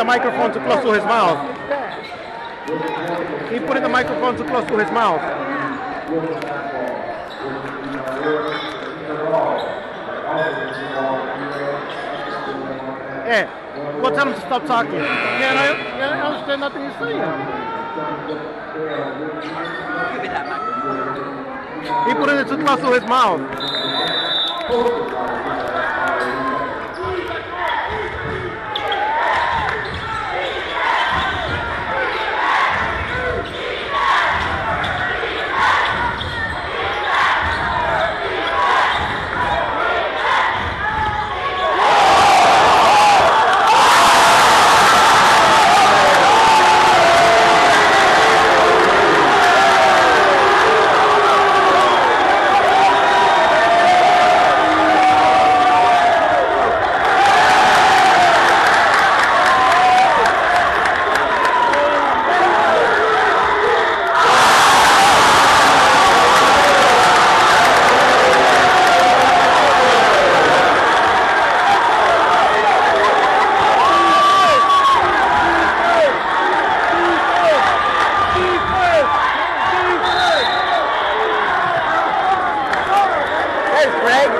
the microphone too close to his mouth. He putting the microphone too close to his mouth. Hey, well, tell him to stop talking. Yeah, I, yeah, I understand nothing he's saying. Give me that microphone. He putting it too close to his mouth. Greg?